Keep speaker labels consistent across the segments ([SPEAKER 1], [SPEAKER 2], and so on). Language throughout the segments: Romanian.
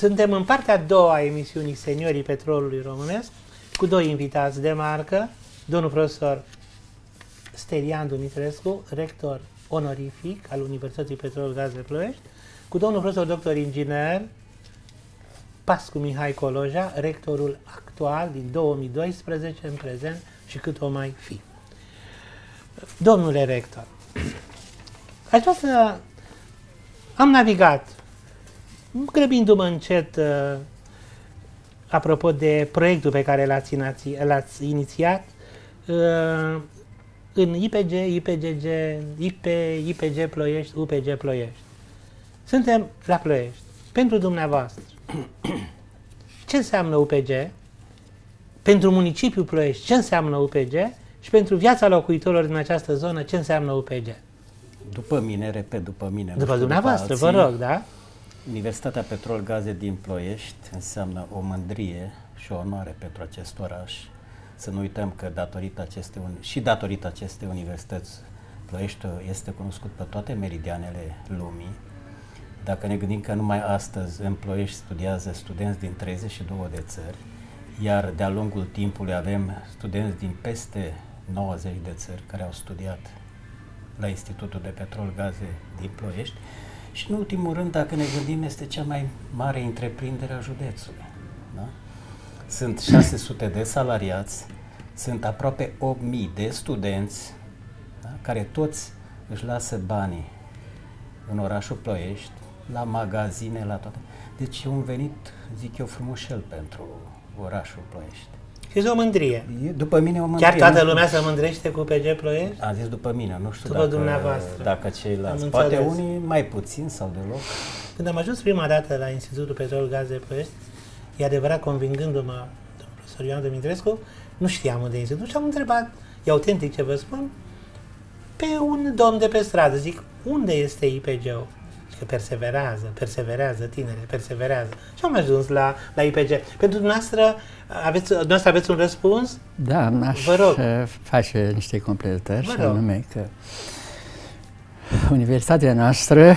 [SPEAKER 1] Suntem în partea a doua a emisiunii Seniorii Petrolului Românesc cu doi invitați de marcă, domnul profesor Stelian Dumitrescu, rector onorific al Universității Petrol Gaze Ploiești, cu domnul profesor doctor inginer Pascu Mihai Coloja, rectorul actual din 2012 în prezent și cât o mai fi. Domnule rector, aș vrea să am navigat, grăbindu-mă încet, uh, apropo de proiectul pe care l-ați, l-ați inițiat, uh, în IPG, IPGG, IP, IPG Ploiești, UPG Ploiești. Suntem la Ploiești. Pentru dumneavoastră, ce înseamnă UPG? Pentru municipiul Ploiești, ce înseamnă UPG? Și pentru viața locuitorilor din această zonă, ce înseamnă UPG?
[SPEAKER 2] După mine, repet, după mine.
[SPEAKER 1] După dumneavoastră, după vă rog, da?
[SPEAKER 2] Universitatea Petrol Gaze din Ploiești înseamnă o mândrie și o onoare pentru acest oraș. Să nu uităm că datorită aceste, și datorită acestei universități, Ploiești este cunoscut pe toate meridianele lumii. Dacă ne gândim că numai astăzi în Ploiești studiază studenți din 32 de țări, iar de-a lungul timpului avem studenți din peste 90 de țări care au studiat la Institutul de Petrol Gaze din Ploiești și, în ultimul rând, dacă ne gândim, este cea mai mare întreprindere a județului. Da? Sunt 600 de salariați, sunt aproape 8.000 de studenți da? care toți își lasă banii în orașul Ploiești, la magazine, la toate. Deci e un venit, zic eu, frumușel pentru orașul Ploiești.
[SPEAKER 1] Și e o mândrie.
[SPEAKER 2] E, după mine o mândrie.
[SPEAKER 1] Chiar toată lumea se mândrește cu PG Ploiești?
[SPEAKER 2] Am zis după mine, nu știu
[SPEAKER 1] după dacă, dumneavoastră.
[SPEAKER 2] dacă ceilalți. Poate unii mai puțin sau deloc.
[SPEAKER 1] Când am ajuns prima dată la Institutul Petrol Gaze Ploiești, e adevărat convingându-mă domnul profesor Ioan Dumitrescu, nu știam unde e institutul și am întrebat, e autentic ce vă spun, pe un domn de pe stradă. Zic, unde este IPG-ul? Că perseverează, perseverează tinere, perseverează. Și am ajuns la, la IPG. Pentru dumneavoastră aveți, dumneavoastră aveți un răspuns?
[SPEAKER 3] Da, aș Vă rog. face niște completări, Vă și rog. anume că universitatea noastră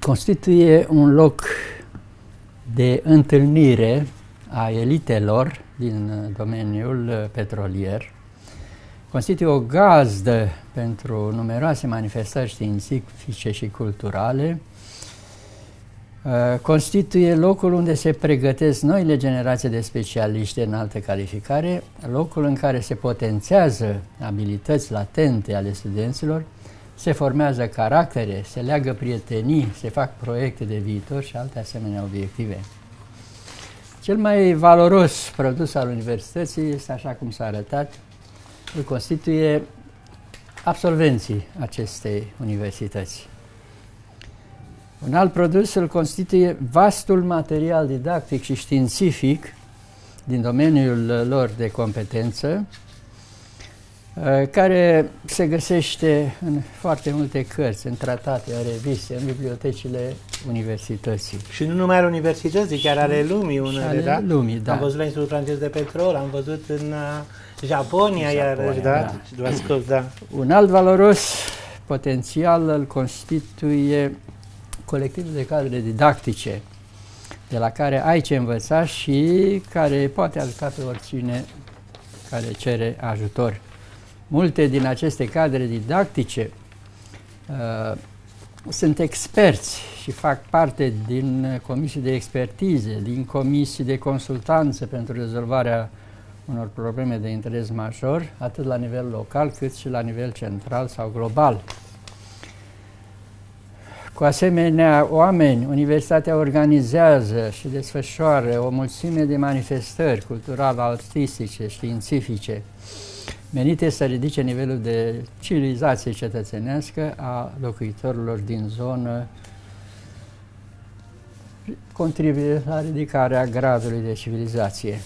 [SPEAKER 3] constituie un loc de întâlnire a elitelor din domeniul petrolier, constituie o gazdă pentru numeroase manifestări științifice și culturale, uh, constituie locul unde se pregătesc noile generații de specialiști de înaltă calificare, locul în care se potențează abilități latente ale studenților, se formează caractere, se leagă prietenii, se fac proiecte de viitor și alte asemenea obiective. Cel mai valoros produs al universității este, așa cum s-a arătat, îl constituie absolvenții acestei universități. Un alt produs îl constituie vastul material didactic și științific din domeniul lor de competență, uh, care se găsește în foarte multe cărți, în tratate, în reviste, în bibliotecile universității.
[SPEAKER 1] Și nu numai ale universității, chiar ale lumii unele, ale da?
[SPEAKER 3] lumii, da.
[SPEAKER 1] Am văzut la Institutul Francez de Petrol, am văzut în uh, Japonia, iarăși, da? da. Scop, da.
[SPEAKER 3] Un alt valoros potențial îl constituie colectivul de cadre didactice de la care ai ce învăța și care poate ajuta pe oricine care cere ajutor. Multe din aceste cadre didactice uh, sunt experți și fac parte din comisii de expertize, din comisii de consultanță pentru rezolvarea unor probleme de interes major, atât la nivel local cât și la nivel central sau global. Cu asemenea oameni, universitatea organizează și desfășoară o mulțime de manifestări culturale, artistice, științifice, menite să ridice nivelul de civilizație cetățenească a locuitorilor din zonă, contribuie la ridicarea gradului de civilizație.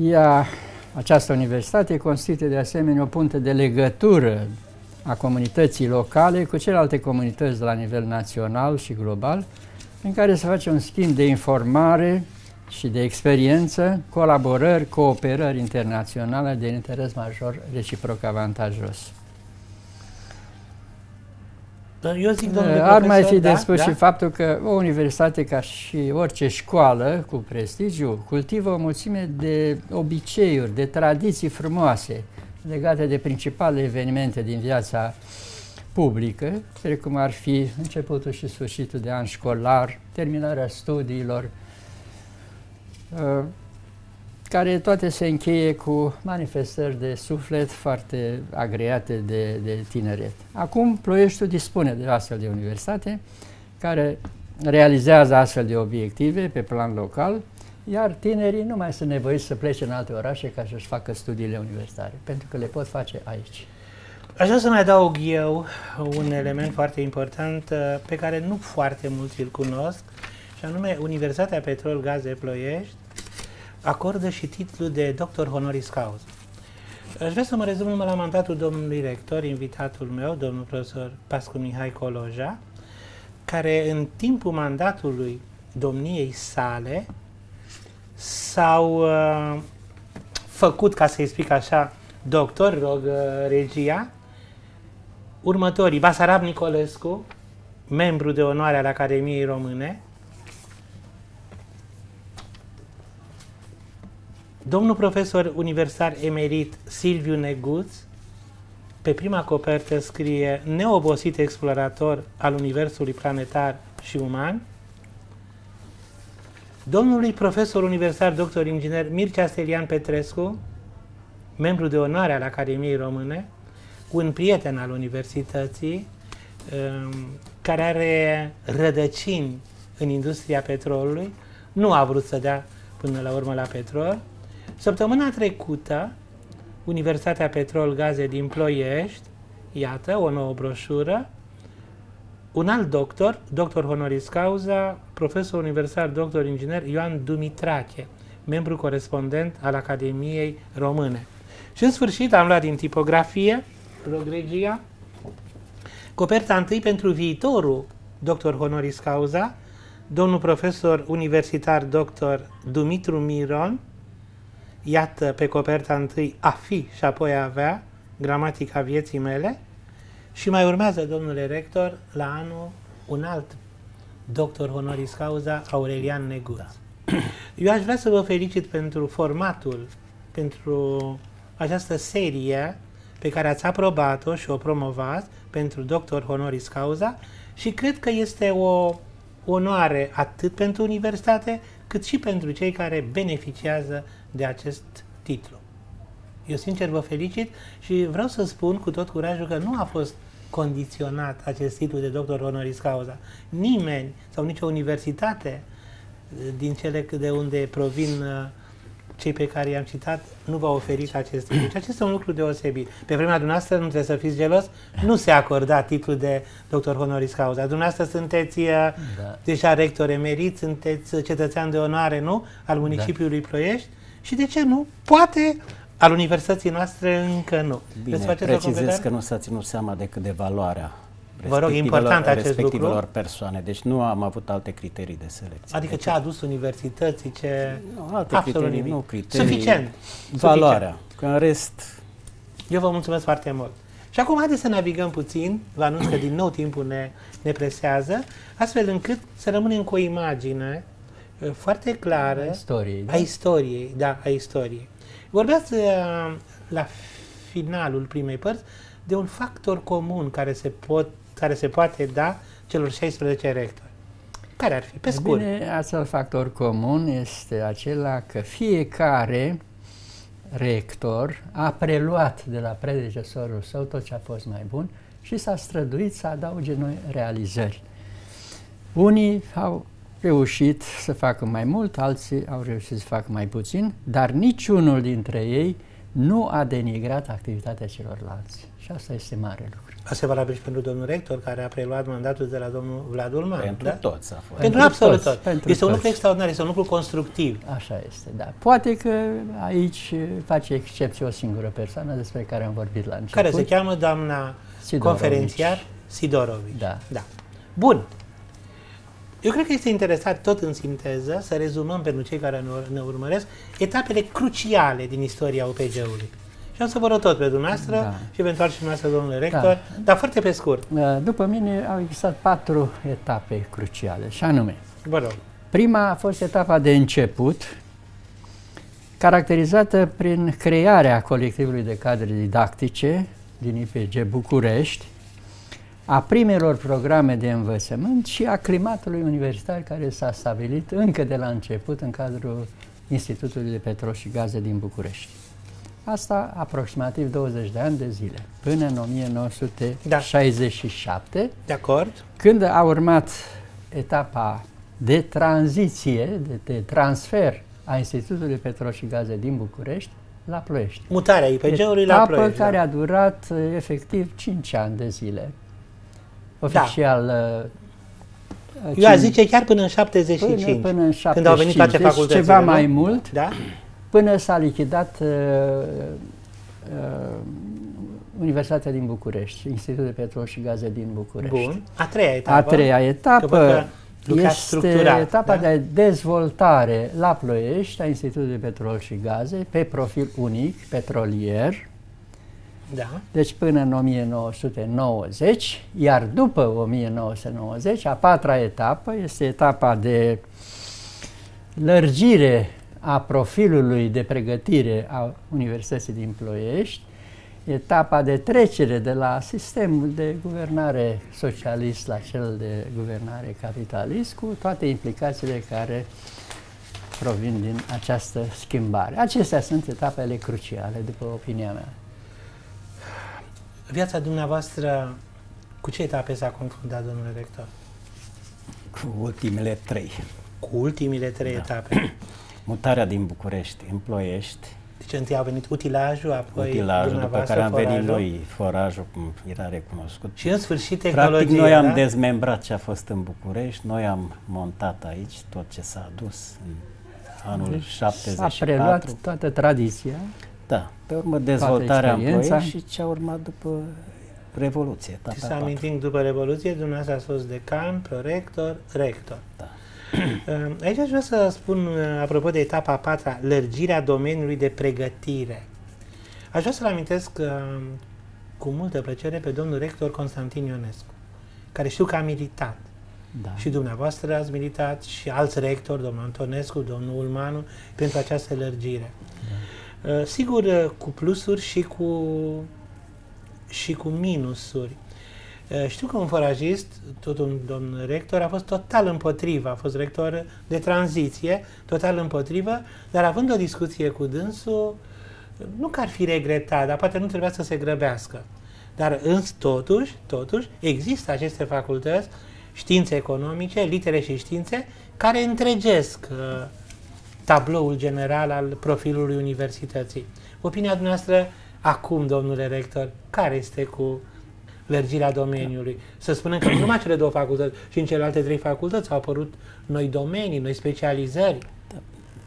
[SPEAKER 3] Ea, această universitate constituie de asemenea o punte de legătură a comunității locale cu celelalte comunități de la nivel național și global, în care se face un schimb de informare și de experiență, colaborări, cooperări internaționale de interes major reciproc avantajos.
[SPEAKER 1] Eu zic, domnule
[SPEAKER 3] Ar mai fi de
[SPEAKER 1] da?
[SPEAKER 3] spus
[SPEAKER 1] da?
[SPEAKER 3] și faptul că o universitate, ca și orice școală cu prestigiu, cultivă o mulțime de obiceiuri, de tradiții frumoase legate de principalele evenimente din viața publică, precum ar fi începutul și sfârșitul de an școlar, terminarea studiilor, uh, care toate se încheie cu manifestări de suflet foarte agreate de, de tineret. Acum Ploieștiul dispune de astfel de universitate care realizează astfel de obiective pe plan local, iar tinerii nu mai sunt nevoiți să plece în alte orașe ca să-și facă studiile universitare, pentru că le pot face aici.
[SPEAKER 1] Aș vrea să mai adaug eu un element foarte important uh, pe care nu foarte mulți îl cunosc, și anume Universitatea Petrol Gaze Ploiești acordă și titlul de doctor honoris causa. Aș vrea să mă rezum numai la mandatul domnului rector, invitatul meu, domnul profesor Pascu Mihai Coloja, care în timpul mandatului domniei sale s-au uh, făcut, ca să-i explic așa, doctor, rog uh, regia, următorii, Basarab Nicolescu, membru de onoare al Academiei Române, domnul profesor universitar emerit Silviu Neguț, pe prima copertă scrie neobosit explorator al universului planetar și uman, domnului profesor universitar doctor inginer Mircea Stelian Petrescu, membru de onoare al Academiei Române, un prieten al universității, um, care are rădăcini în industria petrolului, nu a vrut să dea până la urmă la petrol. Săptămâna trecută, Universitatea Petrol Gaze din Ploiești, iată, o nouă broșură, un alt doctor, doctor honoris causa, profesor universitar, doctor inginer Ioan Dumitrache, membru corespondent al Academiei Române. Și în sfârșit am luat din tipografie, Progregia, coperta întâi pentru viitorul doctor honoris causa, domnul profesor universitar doctor Dumitru Miron, iată pe coperta întâi a fi și apoi a avea, gramatica vieții mele, și mai urmează, domnule rector, la anul un alt doctor honoris causa, Aurelian Neguț. Da. Eu aș vrea să vă felicit pentru formatul, pentru această serie pe care ați aprobat-o și o promovați pentru doctor honoris causa și cred că este o onoare atât pentru universitate, cât și pentru cei care beneficiază de acest titlu. Eu sincer vă felicit și vreau să spun cu tot curajul că nu a fost condiționat acest titlu de doctor honoris causa. Nimeni sau nicio universitate din cele de unde provin uh, cei pe care i-am citat nu v-au oferit acest titlu. Și acesta este un lucru deosebit. Pe vremea dumneavoastră, nu trebuie să fiți gelos, nu se acorda titlul de doctor honoris causa. Dumneavoastră sunteți uh, da. deja rector emerit, sunteți cetățean de onoare, nu? Al municipiului da. Ploiești și de ce nu? Poate al universității noastre încă nu.
[SPEAKER 2] Bine, precizez că nu s-a ținut seama decât de valoarea
[SPEAKER 1] Vă rog, important acest
[SPEAKER 2] respectivelor
[SPEAKER 1] lucru.
[SPEAKER 2] persoane. Deci nu am avut alte criterii de selecție.
[SPEAKER 1] Adică
[SPEAKER 2] deci,
[SPEAKER 1] ce a adus universității, ce...
[SPEAKER 2] Nu, alte
[SPEAKER 1] Absolut
[SPEAKER 2] criterii,
[SPEAKER 1] nimic.
[SPEAKER 2] nu criterii.
[SPEAKER 1] Suficient.
[SPEAKER 2] Valoarea.
[SPEAKER 1] Suficient.
[SPEAKER 2] Că în rest...
[SPEAKER 1] Eu vă mulțumesc foarte mult. Și acum haideți să navigăm puțin, vă anunț că din nou timpul ne, ne presează, astfel încât să rămânem cu o imagine uh, foarte clară
[SPEAKER 3] A istoriei, da?
[SPEAKER 1] a istoriei, da, a istoriei. Vorbeați uh, la finalul primei părți de un factor comun care se, pot, care se poate da celor 16 rectori. Care ar fi? Pe
[SPEAKER 3] E
[SPEAKER 1] scurt.
[SPEAKER 3] Bine, acel factor comun este acela că fiecare rector a preluat de la predecesorul său tot ce a fost mai bun și s-a străduit să adauge noi realizări. Unii au reușit să facă mai mult, alții au reușit să facă mai puțin, dar niciunul dintre ei nu a denigrat activitatea celorlalți. Și asta este mare lucru.
[SPEAKER 1] Asta e valabil și pentru domnul rector, care a preluat mandatul de la domnul Vlad Ulman.
[SPEAKER 2] Pentru
[SPEAKER 1] da?
[SPEAKER 2] toți a fost.
[SPEAKER 1] Pentru,
[SPEAKER 3] Pentru
[SPEAKER 1] absolut
[SPEAKER 3] toți,
[SPEAKER 1] tot.
[SPEAKER 3] pentru
[SPEAKER 1] este un
[SPEAKER 3] toți.
[SPEAKER 1] lucru extraordinar, este un lucru constructiv.
[SPEAKER 3] Așa este, da. Poate că aici eh, face excepție o singură persoană despre care am vorbit la început.
[SPEAKER 1] Care se cheamă doamna
[SPEAKER 3] Sidorovici.
[SPEAKER 1] conferențiar Sidorovici.
[SPEAKER 3] Da.
[SPEAKER 1] da. Bun. Eu cred că este interesant, tot în sinteză, să rezumăm pentru cei care ne, ne urmăresc etapele cruciale din istoria UPG-ului. Și am să vă rog tot pe dumneavoastră
[SPEAKER 3] Da.
[SPEAKER 1] și eventual și dumneavoastră, domnule rector, dar foarte pe scurt.
[SPEAKER 3] Uh, După mine au existat patru etape cruciale, și anume,
[SPEAKER 1] Vă rog.
[SPEAKER 3] prima a fost etapa de început, caracterizată prin crearea colectivului de cadre didactice din IPG București, a primelor programe de învățământ și a climatului universitar care s-a stabilit încă de la început în cadrul Institutului de Petrol și Gaze din București. Asta aproximativ 20 de ani de zile, până în 1967,
[SPEAKER 1] De acord?
[SPEAKER 3] când a urmat etapa de tranziție, de, de transfer a Institutului Petrol și Gaze din București la Ploiești.
[SPEAKER 1] Mutarea IPG-ului la
[SPEAKER 3] Etapă
[SPEAKER 1] Ploiești.
[SPEAKER 3] care
[SPEAKER 1] da.
[SPEAKER 3] a durat uh, efectiv 5 ani de zile. Oficial. uh,
[SPEAKER 1] Eu aș
[SPEAKER 3] cinci-
[SPEAKER 1] zice chiar până în 75.
[SPEAKER 3] până, până în 75,
[SPEAKER 1] Când au venit toate
[SPEAKER 3] deci
[SPEAKER 1] facultățile,
[SPEAKER 3] ceva
[SPEAKER 1] nu?
[SPEAKER 3] mai mult,
[SPEAKER 1] Da?
[SPEAKER 3] până s-a lichidat uh, uh, Universitatea din București, Institutul de Petrol și Gaze din București.
[SPEAKER 1] Bun. A treia etapă.
[SPEAKER 3] A treia
[SPEAKER 1] Că văd
[SPEAKER 3] etapă
[SPEAKER 1] că lucrați
[SPEAKER 3] este
[SPEAKER 1] structurat,
[SPEAKER 3] etapa
[SPEAKER 1] da?
[SPEAKER 3] de dezvoltare la Ploiești a Institutului de Petrol și Gaze pe profil unic, petrolier,
[SPEAKER 1] Da.
[SPEAKER 3] deci până în 1990, iar după 1990, a patra etapă este etapa de lărgire a profilului de pregătire a Universității din Ploiești, etapa de trecere de la sistemul de guvernare socialist la cel de guvernare capitalist, cu toate implicațiile care provin din această schimbare. Acestea sunt etapele cruciale, după opinia mea.
[SPEAKER 1] Viața dumneavoastră cu ce etape s-a confruntat, domnule rector?
[SPEAKER 2] Cu ultimele trei.
[SPEAKER 1] Cu ultimile trei
[SPEAKER 2] Da.
[SPEAKER 1] etape.
[SPEAKER 2] Mutarea din București în Ploiești,
[SPEAKER 1] Deci întâi a venit utilajul, apoi
[SPEAKER 2] utilajul, după
[SPEAKER 1] dumneavoastră,
[SPEAKER 2] care am venit
[SPEAKER 1] forajul.
[SPEAKER 2] noi, forajul, cum era recunoscut.
[SPEAKER 1] Și în sfârșit tehnologia,
[SPEAKER 2] Practic, noi am
[SPEAKER 1] da?
[SPEAKER 2] dezmembrat ce a fost în București, noi am montat aici tot ce s-a adus în anul
[SPEAKER 3] Deci
[SPEAKER 2] 74.
[SPEAKER 3] S-a preluat toată tradiția.
[SPEAKER 2] Da, pe urmă dezvoltarea în
[SPEAKER 3] experiența.
[SPEAKER 2] Ploiești și ce a urmat după Revoluție.
[SPEAKER 1] Și
[SPEAKER 2] etapa
[SPEAKER 1] să
[SPEAKER 2] patru.
[SPEAKER 1] amintim, după Revoluție, dumneavoastră ați fost decan, prorector, rector.
[SPEAKER 2] Da.
[SPEAKER 1] Aici aș vrea să spun, apropo de etapa a patra, lărgirea domeniului de pregătire. Aș vrea să-l amintesc uh, cu multă plăcere pe domnul rector Constantin Ionescu, care știu că a militat.
[SPEAKER 3] Da.
[SPEAKER 1] Și dumneavoastră ați militat și alți rectori, domnul Antonescu, domnul Ulmanu, pentru această lărgire. Uh, Sigur, uh, cu plusuri și cu, și cu minusuri. Uh, Știu că un forajist, tot un domn rector, a fost total împotrivă, a fost rector de tranziție, total împotrivă, dar având o discuție cu dânsul, nu că ar fi regretat, dar poate nu trebuia să se grăbească. Dar însă, totuși, totuși, există aceste facultăți, științe economice, litere și științe, care întregesc uh, tabloul general al profilului universității. Opinia dumneavoastră acum, domnule rector, care este cu lărgirea domeniului? Să spunem că nu numai cele două facultăți, și în celelalte trei facultăți au apărut noi domenii, noi specializări.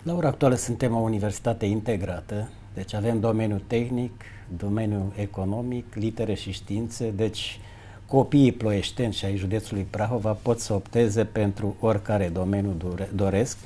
[SPEAKER 2] La ora actuală suntem o universitate integrată, deci avem domeniul tehnic, domeniul economic, litere și științe, deci copiii ploieșteni și ai județului Prahova pot să opteze pentru oricare domeniu dore- doresc.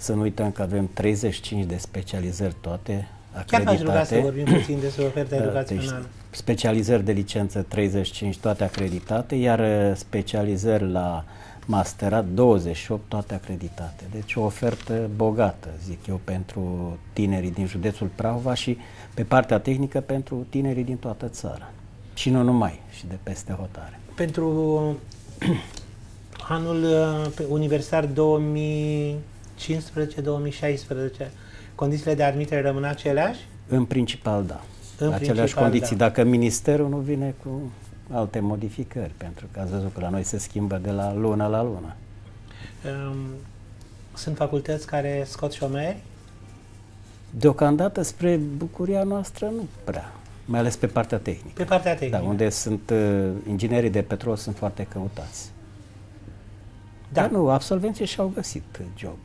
[SPEAKER 2] Să nu uităm că avem 35 de specializări toate
[SPEAKER 1] Chiar v-aș ruga să
[SPEAKER 2] acreditate.
[SPEAKER 1] vorbim puțin despre oferta
[SPEAKER 2] Da,
[SPEAKER 1] educațională.
[SPEAKER 2] deci specializări de licență 35, toate acreditate, iar uh, specializări la masterat 28, toate acreditate. Deci o ofertă bogată, zic eu, pentru tinerii din județul Prahova și pe partea tehnică pentru tinerii din toată țara. Și nu numai, și de peste hotare.
[SPEAKER 1] Pentru anul uh, pe- universitar 2015-2016, condițiile de admitere rămân aceleași?
[SPEAKER 2] În principal, da.
[SPEAKER 1] În
[SPEAKER 2] Aceleași
[SPEAKER 1] principal,
[SPEAKER 2] condiții,
[SPEAKER 1] da.
[SPEAKER 2] dacă ministerul nu vine cu alte modificări, pentru că ați văzut că la noi se schimbă de la lună la lună.
[SPEAKER 1] Um, Sunt facultăți care scot șomeri?
[SPEAKER 2] Deocamdată, spre bucuria noastră, nu prea, mai ales pe partea tehnică.
[SPEAKER 1] Pe partea tehnică.
[SPEAKER 2] Da, unde sunt uh, inginerii de petrol sunt foarte căutați.
[SPEAKER 1] Da.
[SPEAKER 2] Dar nu, absolvenții și-au găsit uh, job.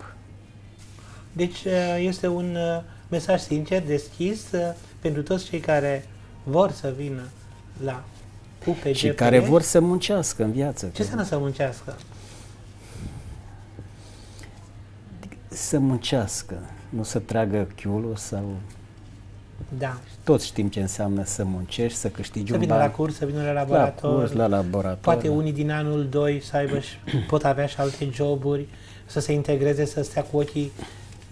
[SPEAKER 1] Deci uh, este un uh, mesaj sincer, deschis uh, pentru toți cei care vor să vină la UPG.
[SPEAKER 2] și care vor să muncească în viață.
[SPEAKER 1] Ce
[SPEAKER 2] că-
[SPEAKER 1] înseamnă să muncească?
[SPEAKER 2] Să muncească, nu să tragă chiulul sau
[SPEAKER 1] Da.
[SPEAKER 2] Toți știm ce înseamnă să muncești, să câștigi
[SPEAKER 1] Să
[SPEAKER 2] un
[SPEAKER 1] vină
[SPEAKER 2] ban.
[SPEAKER 1] la curs, să vină la laborator.
[SPEAKER 2] La curs, la laborator.
[SPEAKER 1] Poate unii din anul 2 să aibă și, pot avea și alte joburi, să se integreze, să stea cu ochii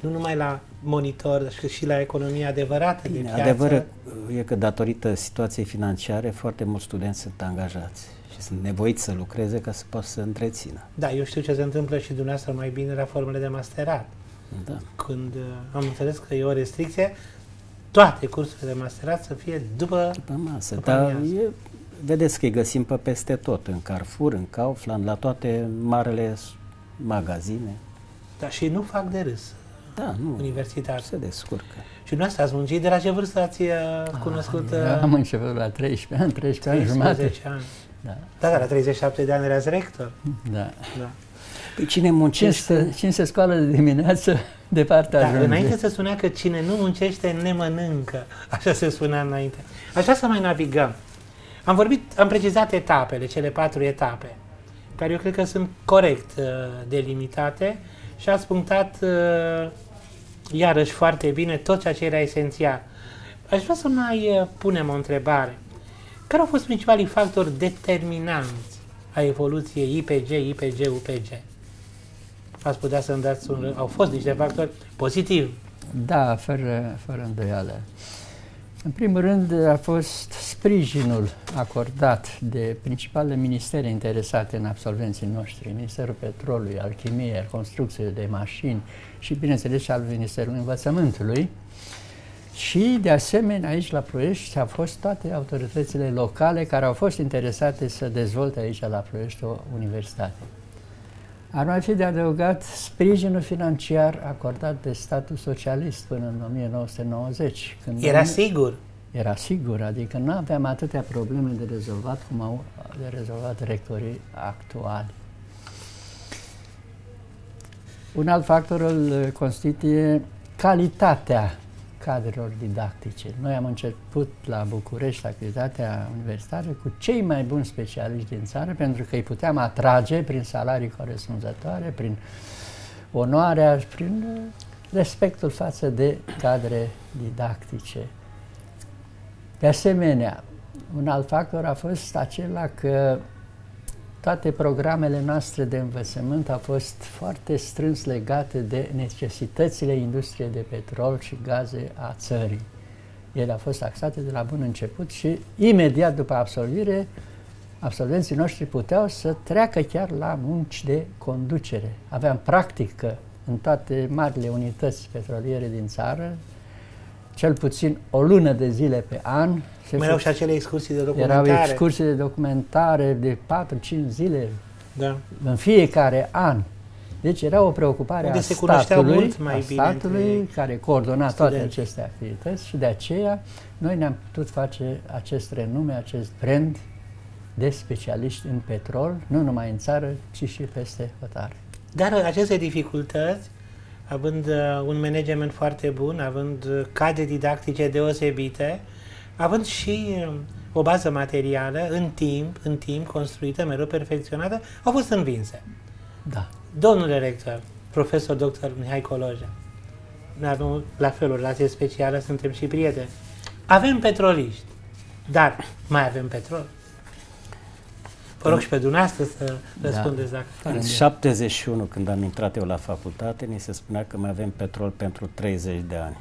[SPEAKER 1] nu numai la monitor, ci și la economia adevărată de
[SPEAKER 2] Bine,
[SPEAKER 1] piață.
[SPEAKER 2] adevărul e că datorită situației financiare foarte mulți studenți sunt angajați și sunt nevoiți să lucreze ca să poată să întrețină.
[SPEAKER 1] Da, eu știu ce se întâmplă și dumneavoastră mai bine la formele de masterat.
[SPEAKER 2] Da.
[SPEAKER 1] Când uh, am înțeles că e o restricție, toate cursurile de masterat să fie după...
[SPEAKER 2] După masă.
[SPEAKER 1] După
[SPEAKER 2] Dar
[SPEAKER 1] amiază.
[SPEAKER 2] e, vedeți că îi găsim pe peste tot, în Carrefour, în Kaufland, la toate marele s- magazine.
[SPEAKER 1] Dar și nu fac de râs
[SPEAKER 2] Da, nu,
[SPEAKER 1] universitar.
[SPEAKER 2] se descurcă.
[SPEAKER 1] Și dumneavoastră ați muncit, de la ce vârstă ați uh, cunoscut?
[SPEAKER 3] Ah,
[SPEAKER 1] uh,
[SPEAKER 3] Am început la 13 ani, 13 ani
[SPEAKER 1] 13
[SPEAKER 3] jumate.
[SPEAKER 1] ani.
[SPEAKER 3] Da,
[SPEAKER 1] Da, dar la 37 de ani erați rector.
[SPEAKER 3] da.
[SPEAKER 1] Da.
[SPEAKER 2] Păi cine
[SPEAKER 3] Cine
[SPEAKER 2] muncește,
[SPEAKER 3] se, cine se scoală de dimineață, departe
[SPEAKER 1] Da,
[SPEAKER 3] ajunge.
[SPEAKER 1] înainte se spunea că cine nu muncește ne mănâncă. Așa se spunea înainte. Aș vrea să mai navigăm. Am vorbit, am precizat etapele, cele patru etape, care eu cred că sunt corect uh, delimitate și ați punctat uh, iarăși foarte bine tot ceea ce era esențial. Aș vrea să mai uh, punem o întrebare. Care au fost principalii factori determinanți a evoluției IPG, IPG, UPG? Ați putea să-mi dați un... Au fost niște factori pozitivi.
[SPEAKER 3] Da, fără, fără îndoială. În primul rând a fost sprijinul acordat de principalele ministere interesate în absolvenții noștri, Ministerul Petrolului, al Chimiei, al Construcției de Mașini și, bineînțeles, și al Ministerului Învățământului. Și, de asemenea, aici la Ploiești au fost toate autoritățile locale care au fost interesate să dezvolte aici la Ploiești o universitate. Ar mai fi de adăugat sprijinul financiar acordat de statul socialist până în 1990. Când
[SPEAKER 1] Era
[SPEAKER 3] nu-
[SPEAKER 1] sigur.
[SPEAKER 3] Era sigur, adică nu aveam atâtea probleme de rezolvat cum au de rezolvat rectorii actuali. Un alt factor îl constituie calitatea cadrelor didactice. Noi am început la București activitatea universitară cu cei mai buni specialiști din țară pentru că îi puteam atrage prin salarii corespunzătoare, prin onoarea, prin uh, respectul față de cadre didactice. De asemenea, un alt factor a fost acela că toate programele noastre de învățământ au fost foarte strâns legate de necesitățile industriei de petrol și gaze a țării. Ele au fost axate de la bun început și imediat după absolvire, absolvenții noștri puteau să treacă chiar la munci de conducere. Aveam practică în toate marile unități petroliere din țară, cel puțin o lună de zile pe an. Se
[SPEAKER 1] Mai erau
[SPEAKER 3] fă-
[SPEAKER 1] și acele excursii de
[SPEAKER 3] erau
[SPEAKER 1] documentare.
[SPEAKER 3] excursii de documentare de 4-5 zile
[SPEAKER 1] Da.
[SPEAKER 3] în fiecare an. Deci era o preocupare
[SPEAKER 1] Unde
[SPEAKER 3] a
[SPEAKER 1] se cunoșteau
[SPEAKER 3] statului,
[SPEAKER 1] mult mai
[SPEAKER 3] a
[SPEAKER 1] bine
[SPEAKER 3] statului
[SPEAKER 1] între
[SPEAKER 3] care coordona toate
[SPEAKER 1] studenți.
[SPEAKER 3] aceste activități și de aceea noi ne-am putut face acest renume, acest brand de specialiști în petrol, nu numai în țară, ci și peste hotare.
[SPEAKER 1] Dar aceste dificultăți, având uh, un management foarte bun, având uh, cadre didactice deosebite, având și uh, o bază materială în timp, în timp construită, mereu perfecționată, au fost învinse.
[SPEAKER 3] Da.
[SPEAKER 1] Domnule rector, profesor dr. Mihai Coloja, noi avem la fel o relație specială, suntem și prieteni. Avem petroliști, dar mai avem petrol. Vă rog și pe dumneavoastră să
[SPEAKER 3] Da.
[SPEAKER 1] răspundeți dacă...
[SPEAKER 2] În 71, când am intrat eu la facultate, ni se spunea că mai avem petrol pentru 30 de ani.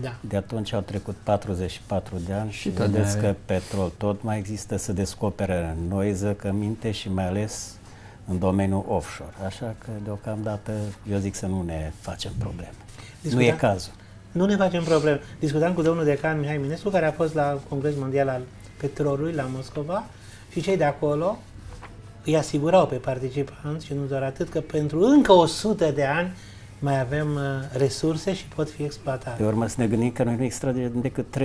[SPEAKER 1] Da.
[SPEAKER 2] De atunci au trecut 44 de ani și,
[SPEAKER 3] Și tot
[SPEAKER 2] vedeți
[SPEAKER 3] mai
[SPEAKER 2] că
[SPEAKER 3] avem.
[SPEAKER 2] petrol tot mai există, să descopere noi zăcăminte și mai ales în domeniul offshore. Așa că deocamdată eu zic să nu ne facem probleme. Nu e
[SPEAKER 1] Discutam-
[SPEAKER 2] cazul.
[SPEAKER 1] Nu ne facem probleme. Discutam cu domnul decan Mihai Minescu, care a fost la Congresul Mondial al Petrolului la Moscova și cei de acolo îi asigurau pe participanți și nu doar atât, că pentru încă 100 de ani mai avem uh, resurse și pot fi exploatate.
[SPEAKER 2] Pe urmă să ne gândim că noi nu extragem decât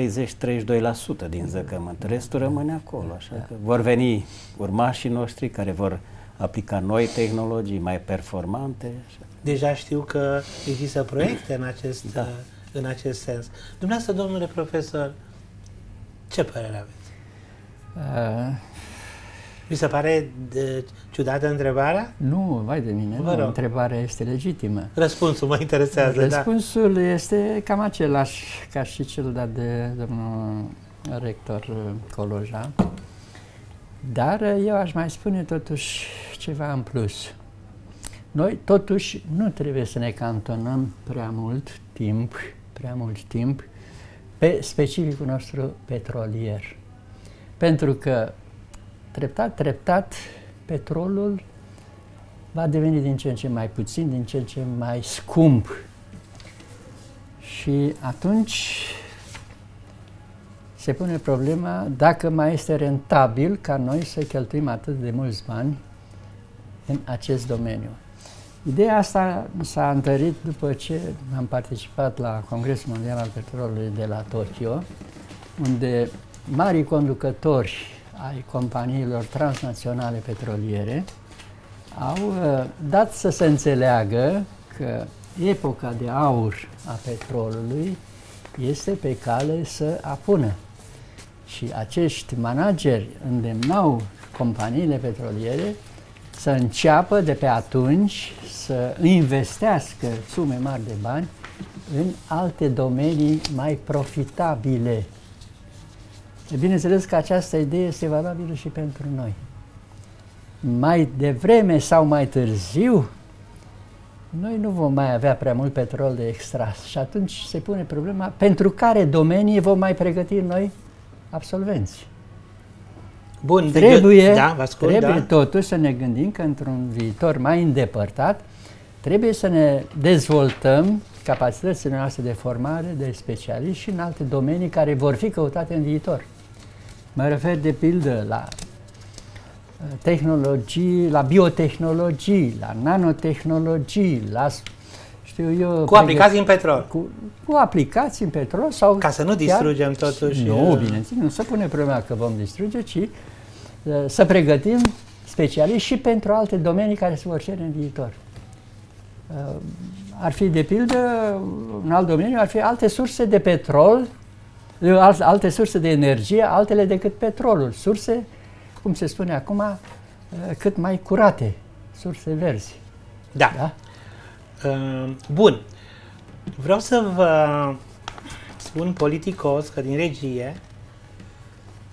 [SPEAKER 2] 30-32% din zăcământ. Restul rămâne acolo. Așa că vor veni urmașii noștri care vor aplica noi tehnologii mai performante. Așa.
[SPEAKER 1] Deja știu că există proiecte în acest,
[SPEAKER 2] Da.
[SPEAKER 1] uh, în acest sens. Dumneavoastră, domnule profesor, ce părere aveți?
[SPEAKER 3] Uh,
[SPEAKER 1] Mi se pare de, ciudată întrebarea?
[SPEAKER 3] Nu, vai de mine,
[SPEAKER 1] Vă
[SPEAKER 3] nu,
[SPEAKER 1] rog.
[SPEAKER 3] întrebarea este legitimă.
[SPEAKER 1] Răspunsul mă interesează, da.
[SPEAKER 3] Răspunsul este cam același ca și cel dat de domnul rector uh, Coloja, dar uh, eu aș mai spune totuși ceva în plus. Noi totuși nu trebuie să ne cantonăm prea mult timp, prea mult timp pe specificul nostru petrolier. Pentru că treptat, treptat, petrolul va deveni din ce în ce mai puțin, din ce în ce mai scump. Și atunci se pune problema dacă mai este rentabil ca noi să cheltuim atât de mulți bani în acest domeniu. Ideea asta s-a întărit după ce am participat la Congresul Mondial al Petrolului de la Tokyo, unde mari conducători ai companiilor transnaționale petroliere au uh, dat să se înțeleagă că epoca de aur a petrolului este pe cale să apună. Și acești manageri îndemnau companiile petroliere să înceapă de pe atunci să investească sume mari de bani în alte domenii mai profitabile. E bineînțeles că această idee este valabilă și pentru noi. Mai devreme sau mai târziu, noi nu vom mai avea prea mult petrol de extras și atunci se pune problema pentru care domenii vom mai pregăti noi absolvenți.
[SPEAKER 1] Bun,
[SPEAKER 3] Trebuie,
[SPEAKER 1] eu, da, vă ascult,
[SPEAKER 3] trebuie
[SPEAKER 1] da.
[SPEAKER 3] totuși să ne gândim că într-un viitor mai îndepărtat trebuie să ne dezvoltăm capacitățile noastre de formare de specialiști și în alte domenii care vor fi căutate în viitor. Mă refer de pildă la uh, tehnologii, la biotehnologii, la nanotehnologii, la știu eu,
[SPEAKER 1] Cu aplicații în petrol.
[SPEAKER 3] cu, cu aplicații în petrol sau
[SPEAKER 1] Ca să nu
[SPEAKER 3] chiar-
[SPEAKER 1] distrugem totuși,
[SPEAKER 3] Nu,
[SPEAKER 1] uh,
[SPEAKER 3] bineînțeles, nu se pune problema că vom distruge, ci uh, să pregătim specialiști și pentru alte domenii care se vor cere în viitor. Uh, Ar fi, de pildă, un alt domeniu, ar fi alte surse de petrol, uh, al- alte surse de energie, altele decât petrolul. Surse, cum se spune acum, uh, cât mai curate, surse verzi.
[SPEAKER 1] Da.
[SPEAKER 3] Da?
[SPEAKER 1] Uh, Bun. Vreau să vă spun politicos că din regie,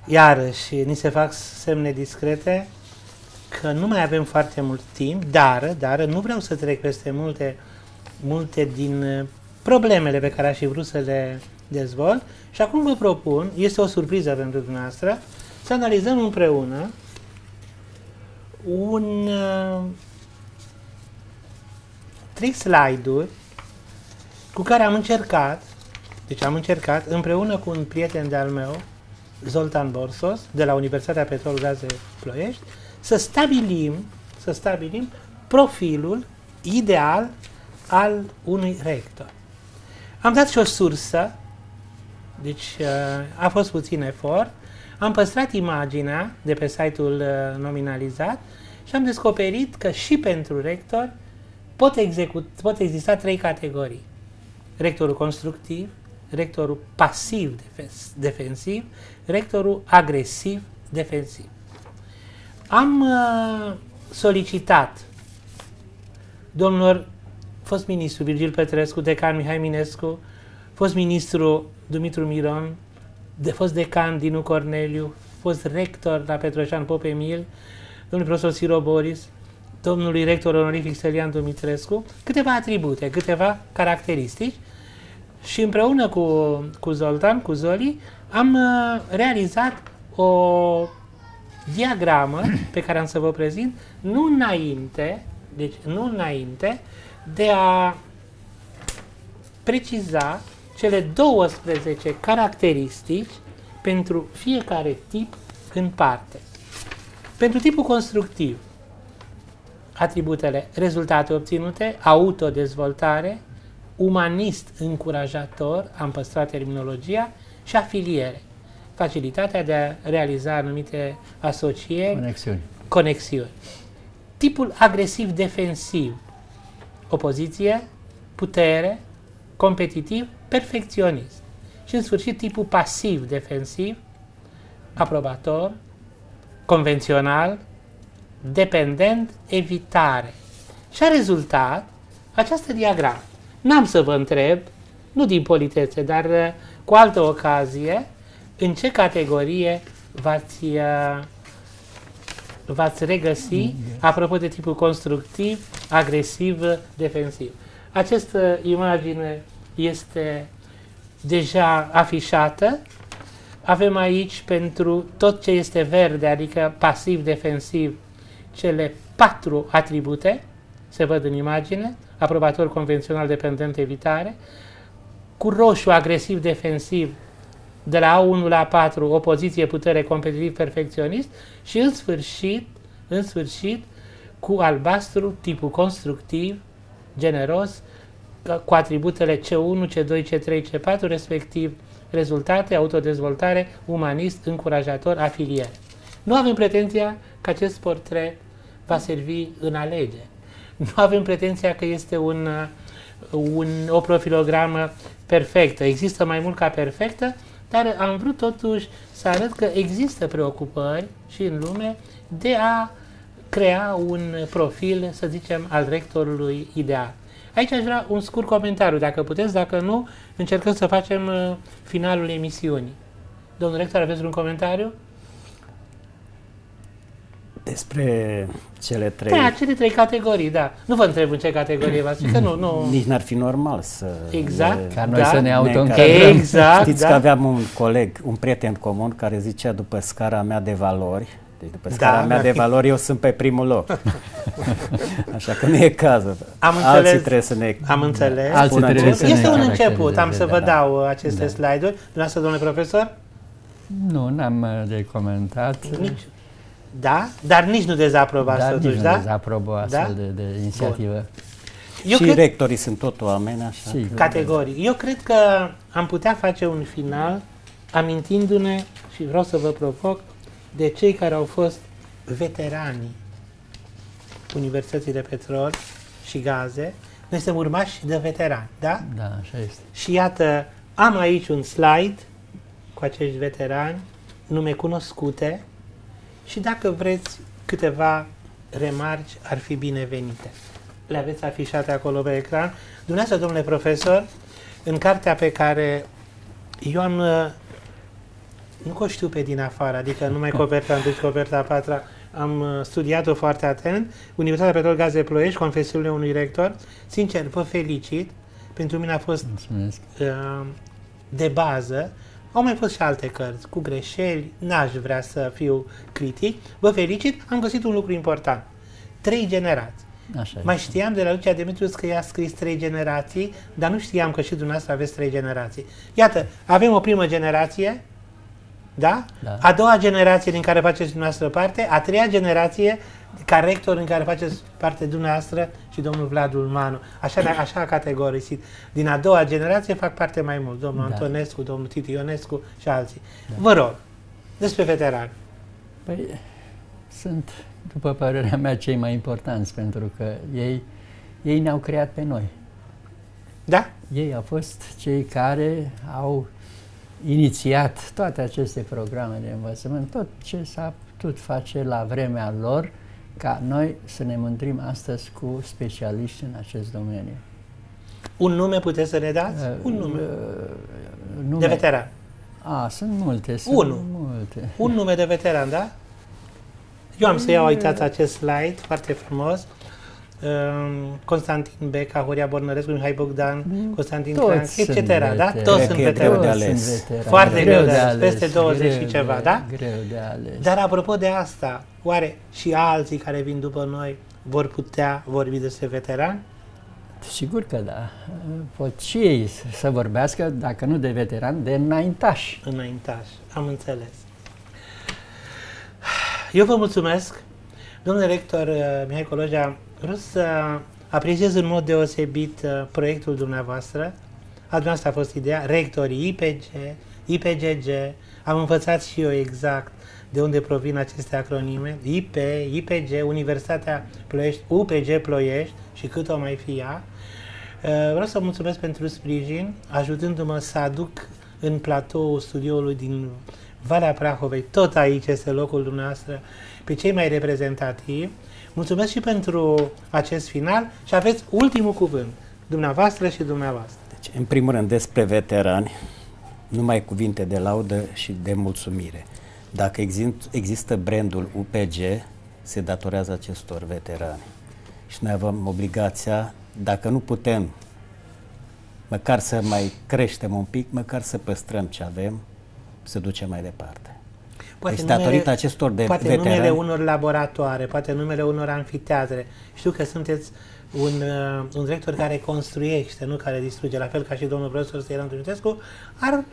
[SPEAKER 1] iarăși, ni se fac semne discrete că nu mai avem foarte mult timp, dar, dar nu vreau să trec peste multe, multe din uh, problemele pe care aș fi vrut să le dezvolt și acum vă propun, este o surpriză pentru dumneavoastră, să analizăm împreună un uh, trei slide-uri cu care am încercat, deci am încercat împreună cu un prieten de-al meu, Zoltan Borsos, de la Universitatea Petrol Gaze Ploiești, să stabilim, să stabilim profilul ideal al unui rector. Am dat și o sursă, deci uh, a fost puțin efort, am păstrat imaginea de pe site-ul uh, nominalizat și am descoperit că și pentru rector pot, execut, pot exista trei categorii. Rectorul constructiv, rectorul pasiv defens, defensiv, rectorul agresiv defensiv. Am uh, solicitat domnilor fost ministru Virgil Petrescu, decan Mihai Minescu, fost ministru Dumitru Miron, de fost decan Dinu Corneliu, fost rector la Petroșan Pop Emil, domnul profesor Siro Boris, domnului rector onorific Stelian Dumitrescu, câteva atribute, câteva caracteristici. Și împreună cu, cu Zoltan, cu Zoli, am uh, realizat o diagramă pe care am să vă prezint, nu înainte, deci nu înainte de a preciza cele 12 caracteristici pentru fiecare tip în parte. Pentru tipul constructiv, atributele rezultate obținute, autodezvoltare, umanist încurajator, am păstrat terminologia, și afiliere, facilitatea de a realiza anumite asocieri,
[SPEAKER 3] Conexiuni.
[SPEAKER 1] conexiuni. Tipul agresiv-defensiv, opoziție, putere, competitiv, perfecționist. Și în sfârșit tipul pasiv-defensiv, aprobator, convențional, dependent, evitare. Și a rezultat această diagramă. N-am să vă întreb, nu din politețe, dar uh, cu altă ocazie, în ce categorie v-ați, uh, v-ați regăsi apropo de tipul constructiv, agresiv, defensiv. Această imagine este deja afișată. Avem aici pentru tot ce este verde, adică pasiv-defensiv, cele patru atribute, se văd în imagine, aprobator convențional dependent evitare, cu roșu agresiv-defensiv, de la A1 la 4, opoziție, putere, competitiv, perfecționist. Și în sfârșit, în sfârșit, cu albastru, tipul constructiv, generos, cu atributele C1, C2, C3, C4, respectiv rezultate, autodezvoltare, umanist, încurajator, afiliere. Nu avem pretenția că acest portret va servi în alege. Nu avem pretenția că este un, un, o profilogramă perfectă. Există mai mult ca perfectă, dar am vrut totuși să arăt că există preocupări și în lume de a crea un profil, să zicem, al rectorului ideal. Aici aș vrea un scurt comentariu, dacă puteți, dacă nu, încercăm să facem uh, finalul emisiunii. Domnul rector, aveți un comentariu?
[SPEAKER 2] Despre cele trei...
[SPEAKER 1] Da, cele trei categorii, da. Nu vă întreb în ce categorie v-ați că nu, nu...
[SPEAKER 2] Nici n-ar fi normal să...
[SPEAKER 1] Exact.
[SPEAKER 3] Ca noi
[SPEAKER 1] da,
[SPEAKER 3] să ne auto
[SPEAKER 1] Exact,
[SPEAKER 2] Știți
[SPEAKER 1] da.
[SPEAKER 2] că aveam un coleg, un prieten comun, care zicea după scara mea de valori, deci după scara
[SPEAKER 1] Da,
[SPEAKER 2] mea
[SPEAKER 1] da.
[SPEAKER 2] de valori, eu sunt pe primul loc. Așa că nu e cazul.
[SPEAKER 1] Am
[SPEAKER 2] Alții
[SPEAKER 1] înțeles.
[SPEAKER 2] trebuie să ne
[SPEAKER 1] Am înțeles.
[SPEAKER 3] Alții
[SPEAKER 2] spună
[SPEAKER 3] trebuie
[SPEAKER 2] ce-
[SPEAKER 3] să ne
[SPEAKER 1] Este un
[SPEAKER 3] caracterizeze,
[SPEAKER 1] început, am să vă
[SPEAKER 3] da.
[SPEAKER 1] dau uh, aceste
[SPEAKER 3] Da.
[SPEAKER 1] slide-uri. Dumneavoastră, domnule profesor?
[SPEAKER 3] Nu, n-am uh, de comentat.
[SPEAKER 1] Nici. Da? Dar nici nu dezaprobați
[SPEAKER 3] Dar
[SPEAKER 1] totuși,
[SPEAKER 3] nici
[SPEAKER 1] da?
[SPEAKER 3] nu dezaprobă astfel de, de inițiativă.
[SPEAKER 1] Eu
[SPEAKER 2] și
[SPEAKER 1] cred,
[SPEAKER 2] rectorii sunt tot oameni, așa.
[SPEAKER 3] Sigur.
[SPEAKER 1] categorii. Eu cred că am putea face un final amintindu-ne, și vreau să vă provoc, de cei care au fost veteranii Universității de Petrol și Gaze. Noi suntem urmași de veterani, da?
[SPEAKER 3] Da, așa este.
[SPEAKER 1] Și iată, am aici un slide cu acești veterani, nume cunoscute și dacă vreți câteva remarci ar fi binevenite. Le aveți afișate acolo pe ecran. Dumneavoastră, domnule profesor, în cartea pe care eu am, uh, nu că o știu pe din afară, adică numai coperta întâi și coperta a patra, am uh, studiat-o foarte atent, Universitatea Petrol Gaze Ploiești, confesiunile unui rector. Sincer, vă felicit, pentru mine a fost
[SPEAKER 3] Mulțumesc.
[SPEAKER 1] uh, de bază. Au mai fost și alte cărți cu greșeli, n-aș vrea să fiu critic. Vă felicit, am găsit un lucru important. Trei generații.
[SPEAKER 3] Așa
[SPEAKER 1] Mai
[SPEAKER 3] este.
[SPEAKER 1] știam de la Lucia Demetrius că ea a scris trei generații, dar nu știam că și dumneavoastră aveți trei generații. Iată, avem o primă generație, da?
[SPEAKER 3] Da.
[SPEAKER 1] A doua generație din care faceți dumneavoastră parte, a treia generație ca rector în care faceți parte dumneavoastră și domnul Vlad Ulmanu. Așa, așa a categorisit. Din a doua generație fac parte mai mult, domnul
[SPEAKER 3] Da.
[SPEAKER 1] Antonescu, domnul Titi Ionescu și alții. Vă rog, despre veterani.
[SPEAKER 3] Păi, sunt, după părerea mea, cei mai importanți, pentru că ei, ei ne-au creat pe noi.
[SPEAKER 1] Da?
[SPEAKER 3] Ei au fost cei care au inițiat toate aceste programe de învățământ, tot ce s-a putut face la vremea lor, ca noi să ne mândrim astăzi cu specialiști în acest domeniu.
[SPEAKER 1] Un nume puteți să ne dați?
[SPEAKER 3] Uh,
[SPEAKER 1] Un nume.
[SPEAKER 3] uh, nume.
[SPEAKER 1] De veteran.
[SPEAKER 3] A, sunt multe, sunt
[SPEAKER 1] Unu.
[SPEAKER 3] multe.
[SPEAKER 1] Un nume de veteran, da? Eu am să iau, uitați acest slide, foarte frumos. Um, Constantin Beca, Horia Bornărescu, Mihai Bogdan, Constantin
[SPEAKER 3] Toți
[SPEAKER 1] Crean,
[SPEAKER 3] sunt
[SPEAKER 1] etc. Da?
[SPEAKER 3] veterani.
[SPEAKER 1] Toți
[SPEAKER 2] Cred
[SPEAKER 1] sunt
[SPEAKER 2] că e greu de
[SPEAKER 1] veterani.
[SPEAKER 2] ales.
[SPEAKER 3] Sunt veterani.
[SPEAKER 1] Foarte greu de ales, peste 20 și
[SPEAKER 3] greu
[SPEAKER 1] ceva,
[SPEAKER 3] de-
[SPEAKER 1] da?
[SPEAKER 3] Greu de ales.
[SPEAKER 1] Dar apropo de asta, oare și alții care vin după noi vor putea vorbi despre veterani?
[SPEAKER 3] Sigur că da. Pot și ei să- să vorbească, dacă nu de veteran, de înaintași.
[SPEAKER 1] Înaintaș, am înțeles. Eu vă mulțumesc. Domnule rector uh, Mihai Coloja, vreau să apreciez în mod deosebit uh, proiectul dumneavoastră. A dumneavoastră a fost ideea, rectorii IPG, IPGG, am învățat și eu exact de unde provin aceste acronime, IP, IPG, Universitatea Ploiești, UPG Ploiești și cât o mai fi ea. Uh, Vreau să mulțumesc pentru sprijin, ajutându-mă să aduc în platou studioului din Valea Prahovei, tot aici este locul dumneavoastră, pe cei mai reprezentativi. Mulțumesc și pentru acest final și aveți ultimul cuvânt, dumneavoastră și dumneavoastră.
[SPEAKER 2] Deci, în primul rând, despre veterani, numai cuvinte de laudă și de mulțumire. Dacă exist, există brandul UPG, se datorează acestor veterani. Și noi avem obligația, dacă nu putem, măcar să mai creștem un pic, măcar să păstrăm ce avem, să ducem mai departe. Poate deci, numele, datorită acestor de
[SPEAKER 1] poate
[SPEAKER 2] veterani...
[SPEAKER 1] numele unor laboratoare, poate numele unor anfiteatre. Știu că sunteți un, uh, un director care construiește, nu care distruge, la fel ca și domnul profesor Stăilan Dumitrescu, ar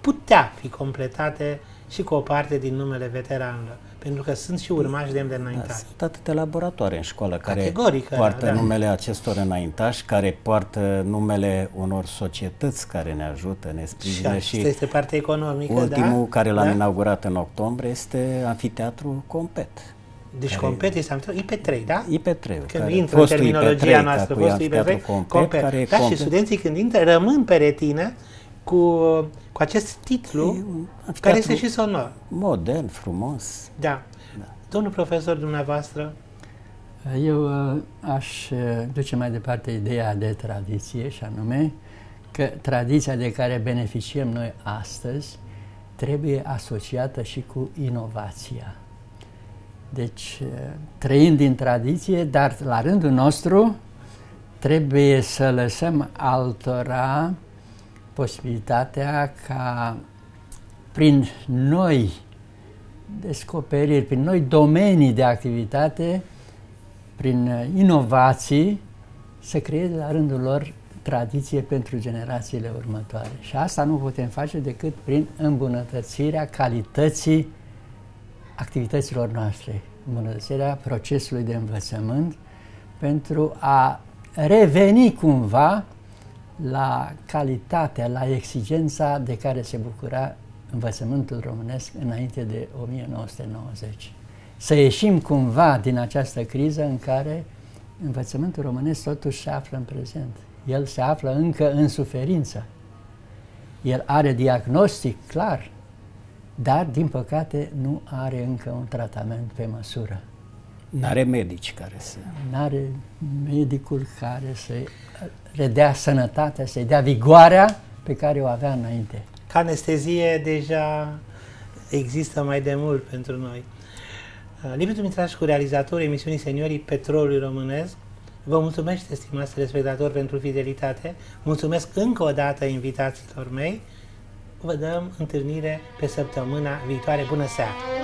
[SPEAKER 1] putea fi completate și cu o parte din numele veteranilor. Pentru că sunt și urmași de înaintași. Da,
[SPEAKER 2] sunt atâtea laboratoare în școală care poartă da. numele acestor înaintași, care poartă numele unor societăți care ne ajută, ne sprijină.
[SPEAKER 1] Și, și este partea economică,
[SPEAKER 2] Ultimul
[SPEAKER 1] da?
[SPEAKER 2] care l-am
[SPEAKER 1] da?
[SPEAKER 2] inaugurat în octombrie este Anfiteatru Compet.
[SPEAKER 1] Deci care, Compet este IP3, da?
[SPEAKER 2] IP3.
[SPEAKER 1] Când intră în terminologia IP3, noastră, fostul IP3,
[SPEAKER 2] Compet, Compet. Care
[SPEAKER 1] da, compet. și studenții când intră rămân pe retină cu, cu acest titlu care este și sonor.
[SPEAKER 2] Modern, frumos.
[SPEAKER 1] Da. da. Domnul profesor, dumneavoastră?
[SPEAKER 3] Eu uh, aș uh, duce mai departe ideea de tradiție și anume că tradiția de care beneficiem noi astăzi trebuie asociată și cu inovația. Deci, uh, trăind din tradiție, dar la rândul nostru trebuie să lăsăm altora posibilitatea ca prin noi descoperiri, prin noi domenii de activitate, prin inovații, să creeze la rândul lor tradiție pentru generațiile următoare. Și asta nu putem face decât prin îmbunătățirea calității activităților noastre, îmbunătățirea procesului de învățământ pentru a reveni cumva la calitatea, la exigența de care se bucura învățământul românesc înainte de 1990. Să ieșim cumva din această criză în care învățământul românesc totuși se află în prezent. El se află încă în suferință. El are diagnostic clar, dar, din păcate, nu are încă un tratament pe măsură.
[SPEAKER 2] Nu are medici care să...
[SPEAKER 3] Nu are medicul care să redea sănătatea, să-i dea vigoarea pe care o avea înainte.
[SPEAKER 1] Ca anestezie deja există mai de mult pentru noi. Uh, Liviu Dumitrașcu, realizator emisiunii Seniorii Petrolului Românesc, vă mulțumesc, stimați telespectatori, pentru fidelitate. Mulțumesc încă o dată invitațiilor mei. Vă dăm întâlnire pe săptămâna viitoare. Bună seara!